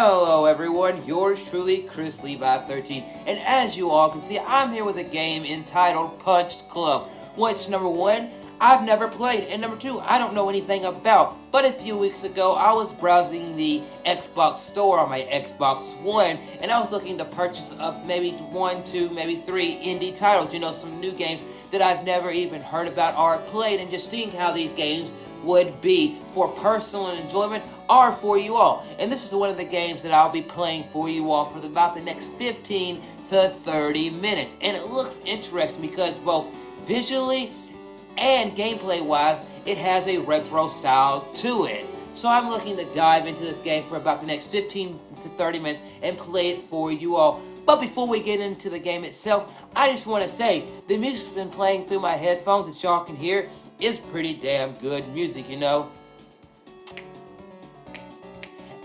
Hello everyone, yours truly, Chris Levi 13, and as you all can see, I'm here with a game entitled Punch Club, which, number one, I've never played, and number two, I don't know anything about. But a few weeks ago, I was browsing the Xbox store on my Xbox One, and I was looking to purchase up maybe one, two, maybe three indie titles, you know, some new games that I've never even heard about or played, and just seeing how these games would be for personal enjoyment or for you all. And this is one of the games that I'll be playing for you all for about the next 15 to 30 minutes. And it looks interesting because both visually and gameplay wise, it has a retro style to it. So I'm looking to dive into this game for about the next 15 to 30 minutes and play it for you all. But before we get into the game itself, I just want to say the music's been playing through my headphones that y'all can hear is pretty damn good music, you know.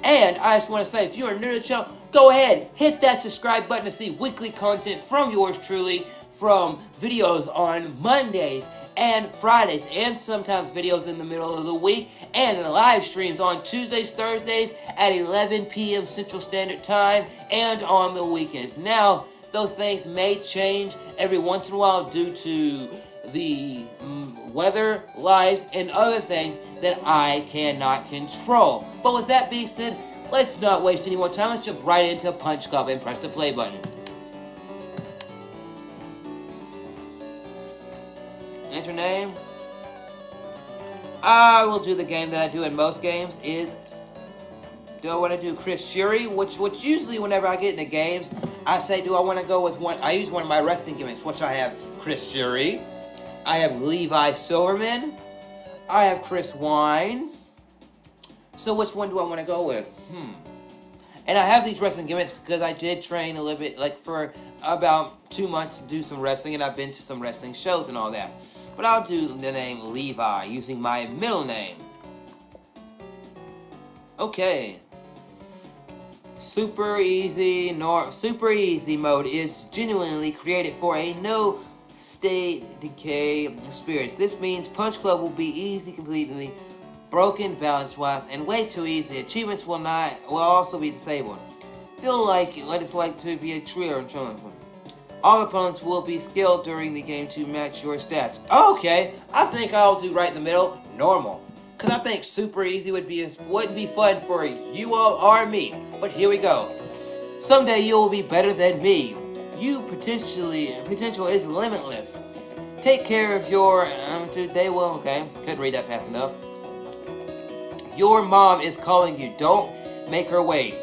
And I just want to say, if you're new to the channel, go ahead, hit that subscribe button to see weekly content from yours truly, from videos on Mondays and Fridays, and sometimes videos in the middle of the week, and live streams on Tuesdays, Thursdays at 11 p.m. Central Standard Time, and on the weekends. Now, those things may change every once in a while due to the mm, weather, life, and other things that I cannot control. But with that being said, let's not waste any more time. Let's jump right into Punch Club and press the play button. Enter name. I will do the game that I do in most games is do I want to do Chris Fury, which which usually whenever I get into games, I say do I want to go with one I use one of my wrestling gimmicks, which I have Chris Fury. I have Levi Silverman. I have Chris Wine. So which one do I want to go with? Hmm. And I have these wrestling gimmicks because I did train a little bit, like for about two months to do some wrestling, and I've been to some wrestling shows and all that. But I'll do the name Levi using my middle name. Okay. Super easy, nor super easy mode is genuinely created for a no state decay experience. This means Punch Club will be easy, completely broken balance-wise, and way too easy. Achievements will not will also be disabled. Feel like what it's like to be a tree or challenge. All opponents will be skilled during the game to match your stats. Okay, I think I'll do right in the middle, normal. Cause I think super easy would be wouldn't be fun for you all or me. But here we go. Someday you will be better than me you potentially potential is limitless. Take care of your um, they will okay. Couldn't read that fast enough. Your mom is calling you. Don't make her wait.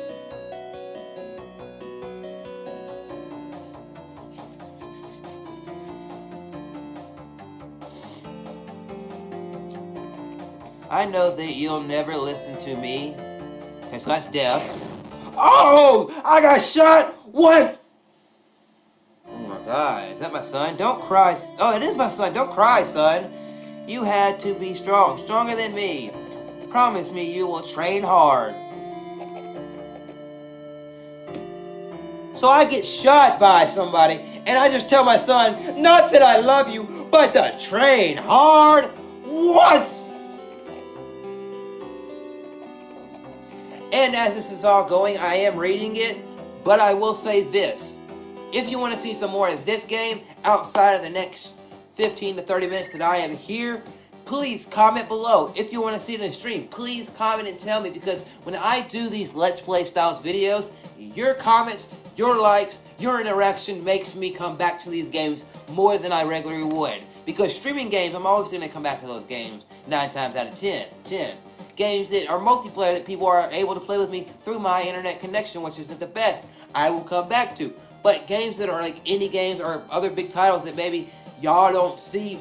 I know that you'll never listen to me. Okay, so that's death. Oh! I got shot! What? Is that my son? Don't cry. Oh, it is my son. Don't cry, son. You had to be strong, stronger than me. Promise me you will train hard. So I get shot by somebody, and I just tell my son, not that I love you, but to train hard? What? And as this is all going, I am reading it, but I will say this. If you want to see some more of this game outside of the next 15 to 30 minutes that I am here, please comment below. If you want to see it in the stream, please comment and tell me because when I do these Let's Play styles videos, your comments, your likes, your interaction makes me come back to these games more than I regularly would. Because streaming games, I'm always going to come back to those games 9 times out of 10. 10. Games that are multiplayer that people are able to play with me through my internet connection, which isn't the best, I will come back to. But games that are like indie games or other big titles that maybe y'all don't see,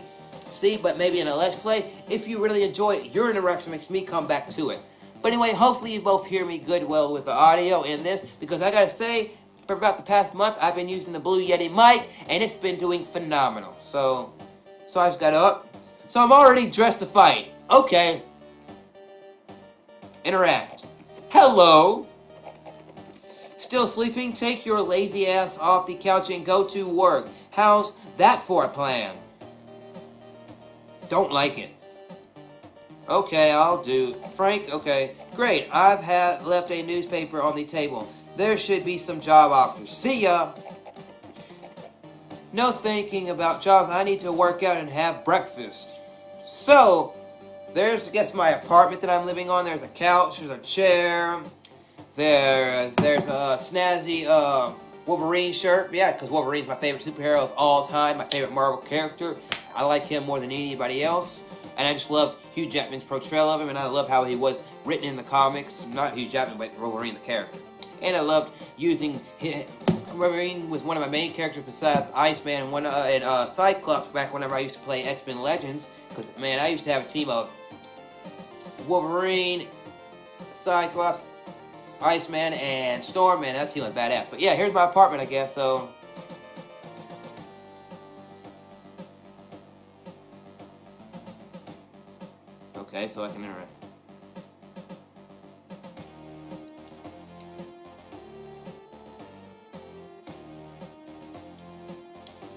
see, but maybe in a Let's Play, if you really enjoy it, your interaction makes me come back to it. But anyway, hopefully you both hear me good well with the audio in this, because I gotta say, for about the past month, I've been using the Blue Yeti mic, and it's been doing phenomenal. So, so I just got up. So I'm already dressed to fight. Okay. Interact. Hello. Still sleeping? Take your lazy ass off the couch and go to work. How's that for a plan? Don't like it. Okay, I'll do. Frank, okay. Great, I've had left a newspaper on the table. There should be some job offers. See ya! No thinking about jobs. I need to work out and have breakfast. So, there's, I guess, my apartment that I'm living on. There's a couch, there's a chair, there's, there's a snazzy uh, Wolverine shirt. Yeah, because Wolverine's my favorite superhero of all time, my favorite Marvel character. I like him more than anybody else. And I just love Hugh Jackman's portrayal of him, and I love how he was written in the comics. Not Hugh Jackman, but Wolverine the character. And I loved using his, Wolverine was one of my main characters besides Iceman and one uh, and uh, Cyclops back whenever I used to play X-Men Legends. Because man, I used to have a team of Wolverine, Cyclops, Iceman, and Storm. Man, that team was badass. But yeah, here's my apartment, I guess. So Okay, so I can interact.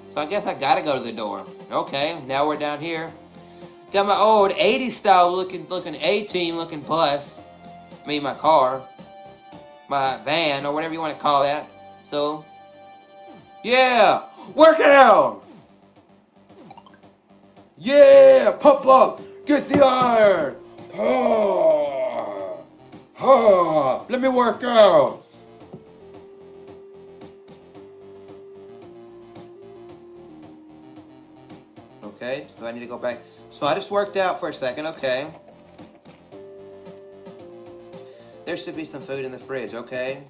So I guess I gotta go to the door. Okay, now we're down here. Got my old 80s style looking looking A-team looking bus. I mean my car. My van or whatever you want to call that. So Yeah! Work out! Yeah! Pump up! Get the iron! Ha! Ha! Let me work out! Okay, do I need to go back? So I just worked out for a second, okay. There should be some food in the fridge, okay.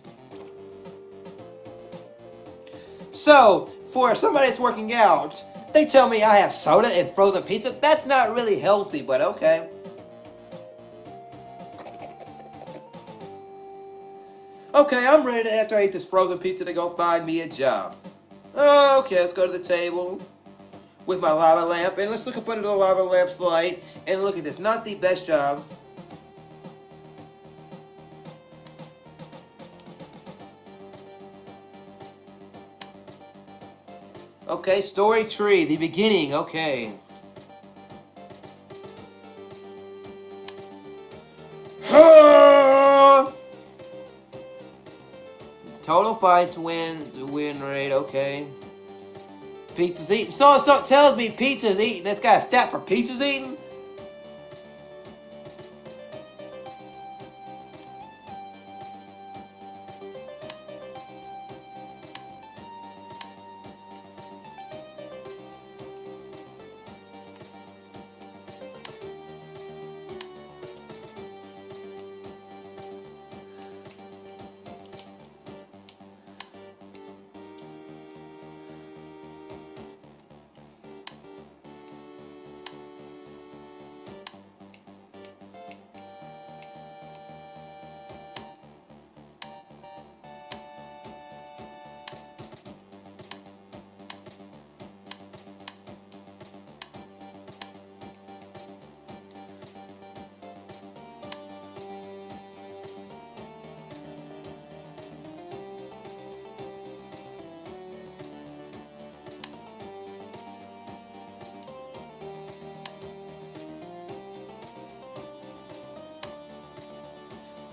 So, for somebody that's working out, they tell me I have soda and frozen pizza. That's not really healthy, but okay. Okay, I'm ready to, after I eat this frozen pizza to go find me a job. Okay, let's go to the table with my lava lamp. And let's look up under the lava lamp's light. And look at this. Not the best job. Okay, story tree, the beginning, okay. Total fights wins win rate, okay. Pizza's eating. So so tells me pizza's eating. Got a stat for pizza's eating?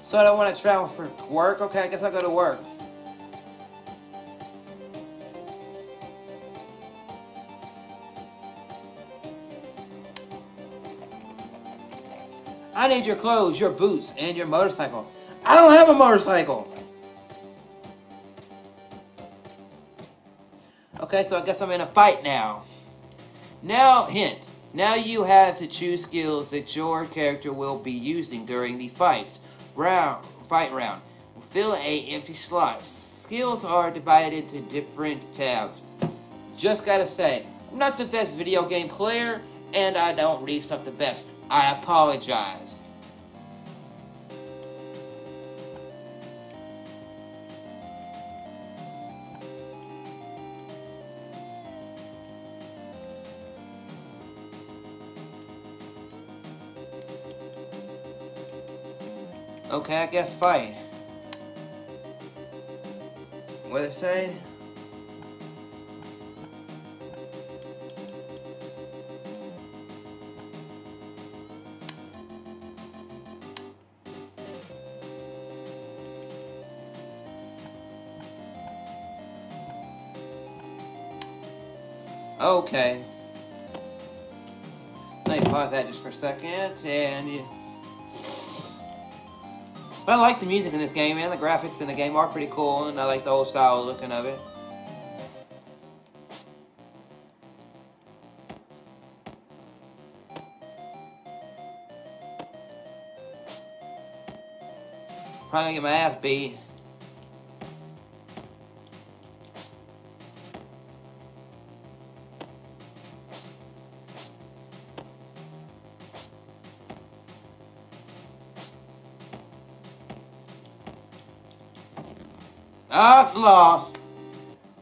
So I don't want to travel for work? Okay, I guess I'll go to work. I need your clothes, your boots, and your motorcycle. I don't have a motorcycle! Okay, so I guess I'm in a fight now. Now, hint. Now you have to choose skills that your character will be using during the fights round, fight round. Fill a empty slot. Skills are divided into different tabs. Just gotta say, I'm not the best video game player, and I don't read stuff the best. I apologize. Okay, I guess fight. What it say? Okay. Let me pause that just for a second, and... You but I like the music in this game, and the graphics in the game are pretty cool, and I like the old style looking of it. Probably gonna get my ass beat. Ah, lost.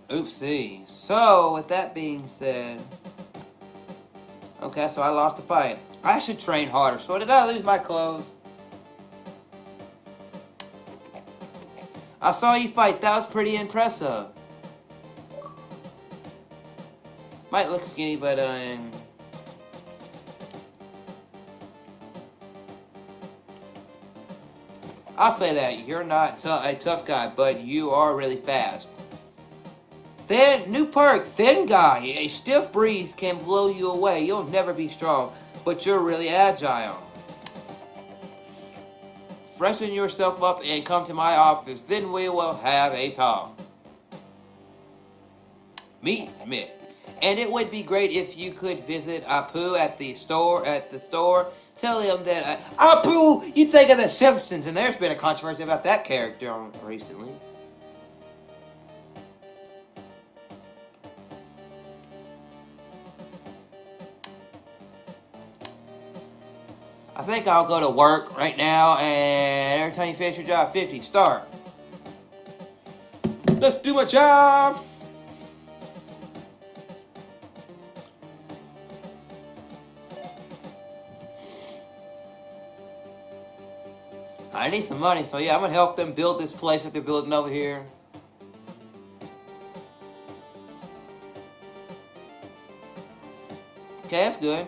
Oopsie. So, with that being said... Okay, so I lost the fight. I should train harder. So did I lose my clothes? I saw you fight. That was pretty impressive. Might look skinny, but um... I'll say that. You're not a tough guy, but you are really fast. Thin, new perk, thin guy. A stiff breeze can blow you away. You'll never be strong, but you're really agile. Freshen yourself up and come to my office. Then we will have a talk. Meet Mick. And it would be great if you could visit Apu at the store at the store Tell him that uh, Apu, you think of the Simpsons, and there's been a controversy about that character recently. I think I'll go to work right now, and every time you finish your job, 50, start. Let's do my job! I need some money, so yeah, I'm gonna help them build this place that they're building over here. Okay, that's good.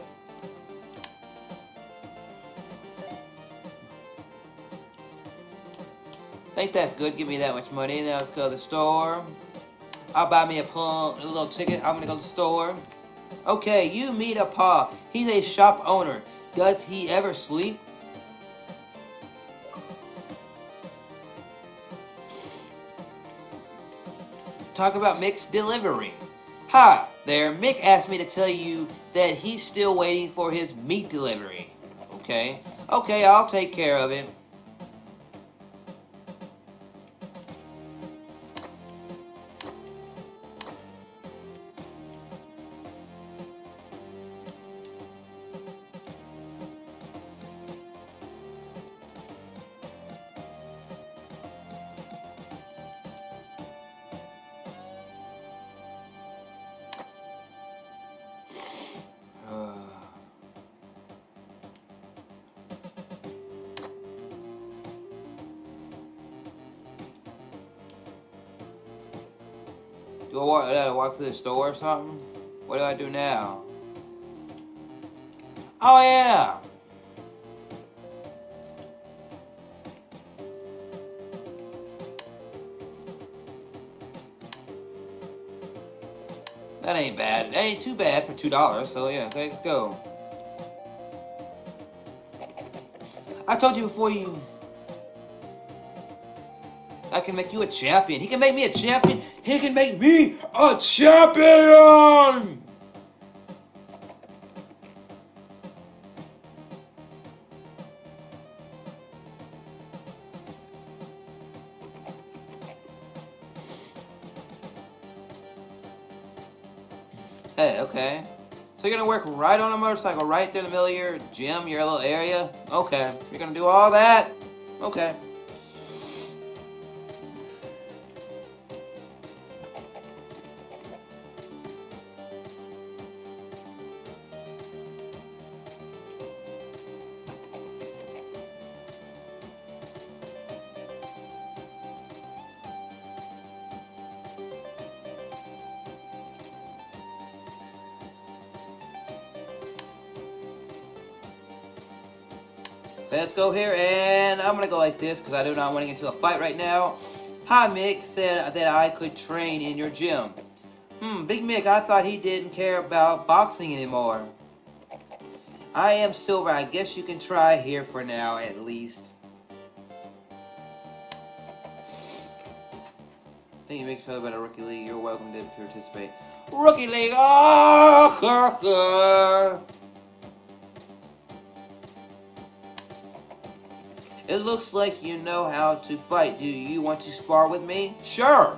I think that's good. Give me that much money. Now let's go to the store. I'll buy me a, plum, a little ticket. I'm gonna go to the store. Okay, you meet Apu. He's a shop owner. Does he ever sleep? Talk about Mick's delivery. Hi there, Mick asked me to tell you that he's still waiting for his meat delivery. Okay? Okay, I'll take care of it. To the store or something? What do I do now? Oh yeah! That ain't bad. That ain't too bad for $2, so yeah, let's go. I told you before you I can make you a champion. He can make me a champion. He can make me a champion! Hey, okay. So you're gonna work right on a motorcycle, right there in the middle of your gym, your little area? Okay. You're gonna do all that? Okay. Let's go here, and I'm to go like this because I do not want to get into a fight right now. Hi, Mick said that I could train in your gym. Hmm, Big Mick, I thought he didn't care about boxing anymore. I am silver. I guess you can try here for now, at least. Thank you, Mick, for about a rookie league. You're welcome to participate. Rookie league! Oh, It looks like you know how to fight. Do you want to spar with me? Sure!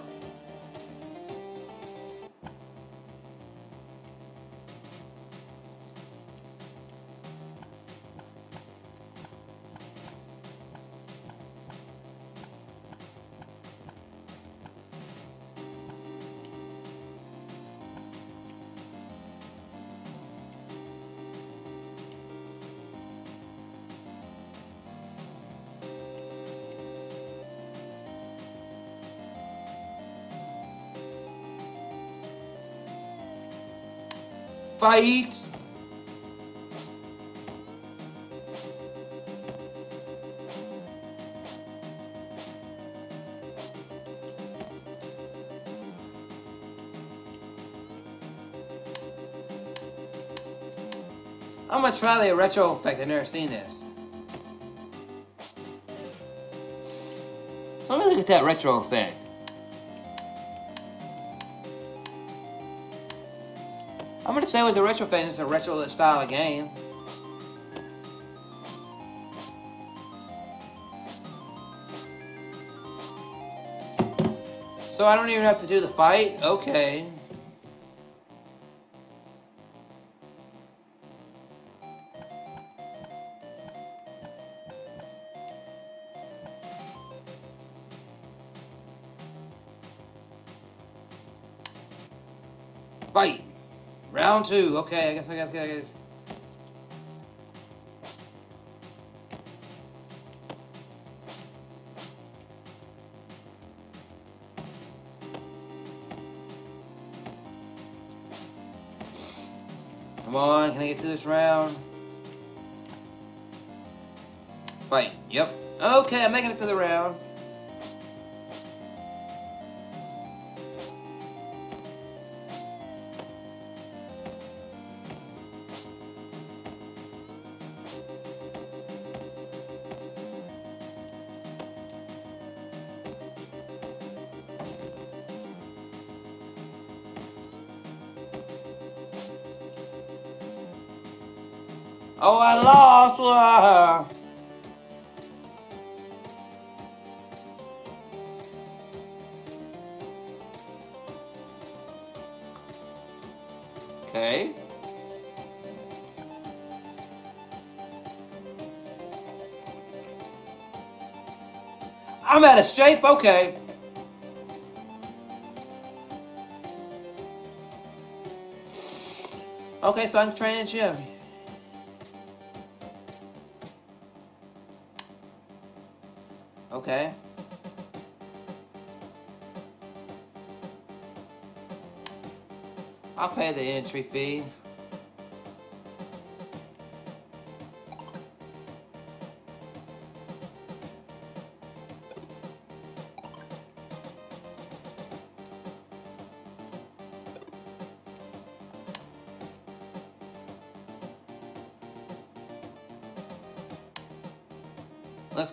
Fight! I'm gonna try the retro effect. I've never seen this. So let me look at that retro effect. I'm gonna say with the retro effect, it's a retro style game. So I don't even have to do the fight? Okay. Round two. Okay, I guess I guess, I guess. Come on, can I get to this round? Fight. Yep. Okay, I'm making it to the round. Oh, I lost. Uh, okay. I'm out of shape. Okay. Okay, so I can train in gym. Okay. I'll pay the entry fee.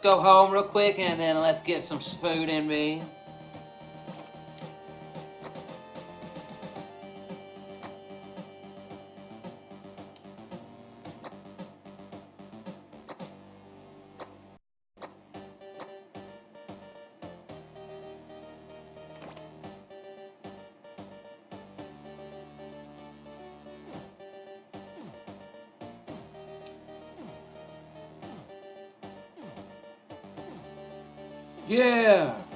Go home real quick and then let's get some food in me. Yeah.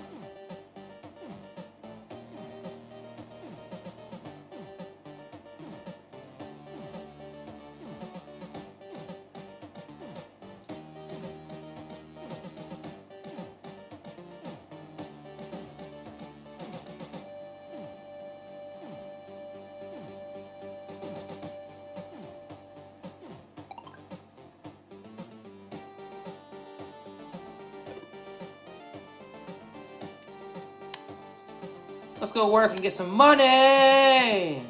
Let's go work and get some money!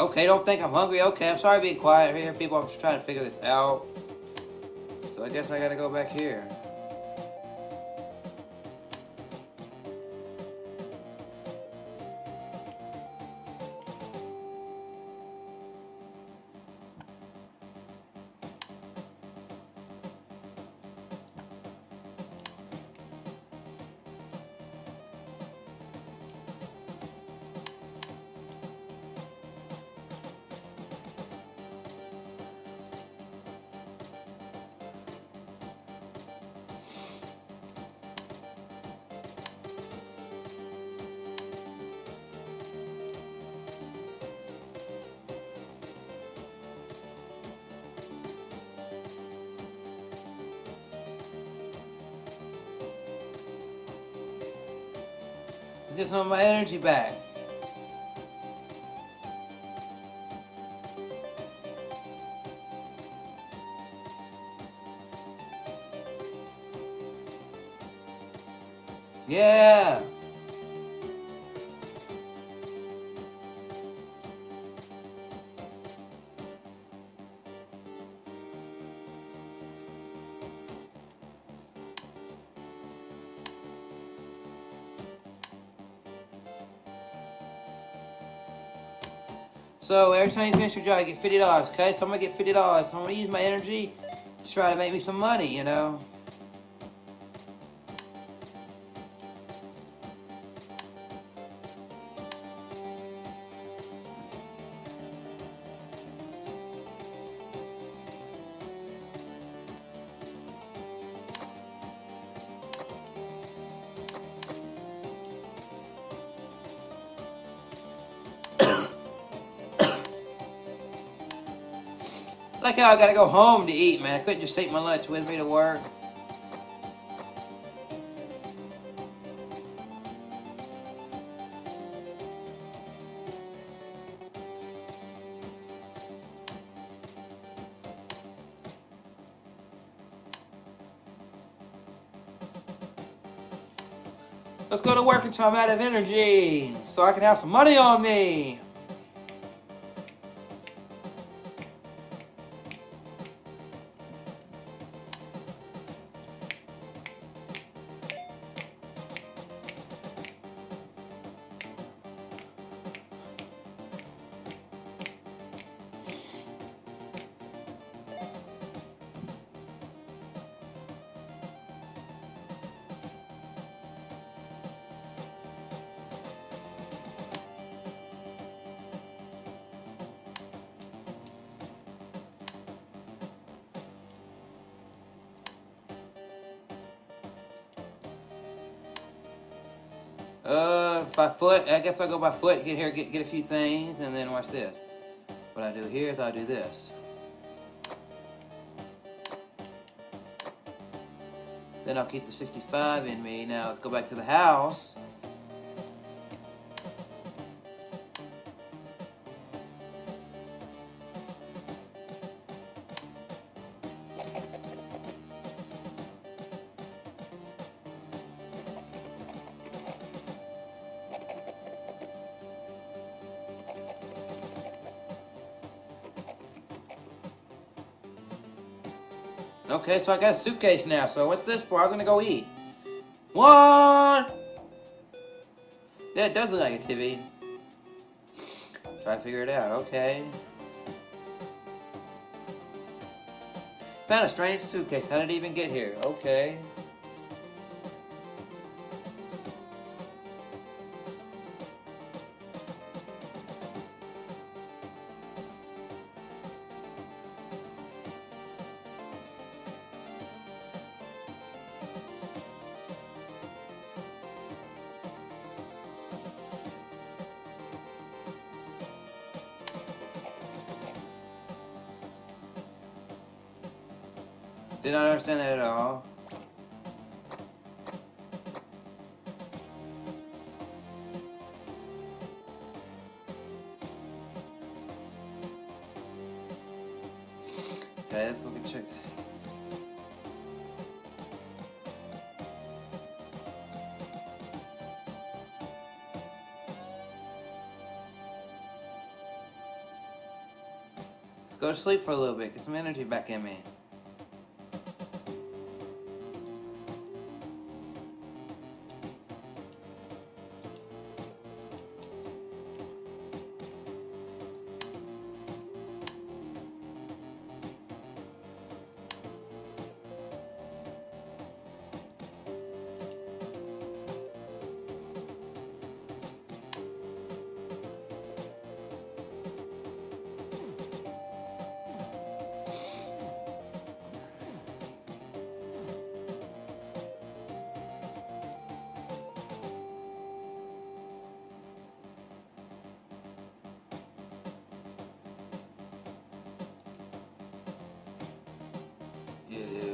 Okay, don't think I'm hungry. Okay, I'm sorry being quiet here, people. I'm just trying to figure this out. So I guess I gotta go back here. Get some of my energy back. So every time you finish your job, you get fifty dollars. Okay, so I'm gonna get fifty dollars. So I'm gonna use my energy to try to make me some money. You know. Like I gotta go home to eat, man. I couldn't just take my lunch with me to work. Let's go to work until I'm out of energy, so I can have some money on me. By foot, I guess I'll go by foot, get here, get, get a few things, and then watch this. What I do here is I do this. Then I'll keep the 65 in me. Now let's go back to the house. Okay, so I got a suitcase now. So what's this for? I was gonna go eat. What? It does look like a TV. Try to figure it out. Okay. Found a strange suitcase. How did it even get here? Okay. Did not understand that at all. Okay, let's go get checked. Go to sleep for a little bit, get some energy back in me. Um.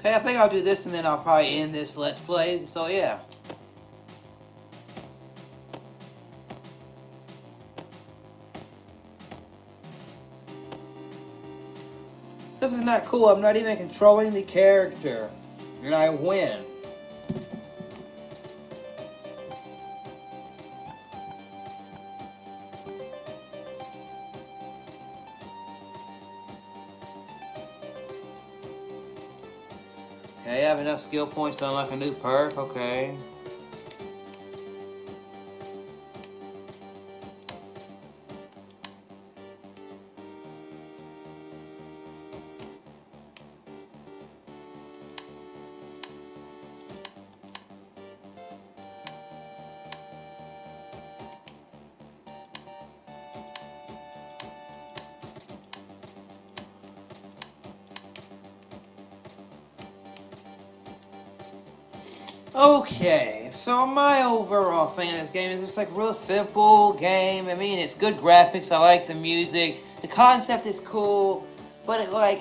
Okay, I think I'll do this and then I'll probably end this Let's Play. So yeah. This is not cool. I'm not even controlling the character. And I win. Skill points to unlock a new perk. Okay. Okay, so my overall thing of this game is it's like real simple game. I mean, it's good graphics. I like the music. The concept is cool, but it like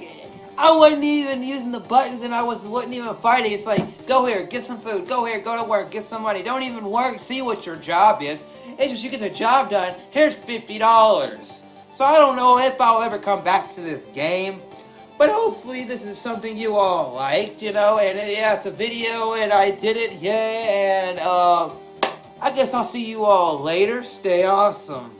I wasn't even using the buttons and I was wasn't even fighting. It's like go here, get some food. Go here, go to work, get some money. Don't even work. See what your job is. It's just you get the job done. Here's fifty dollars. So I don't know if I'll ever come back to this game. But hopefully this is something you all liked, you know, and yeah, it's a video and I did it, yeah, and uh, I guess I'll see you all later. Stay awesome.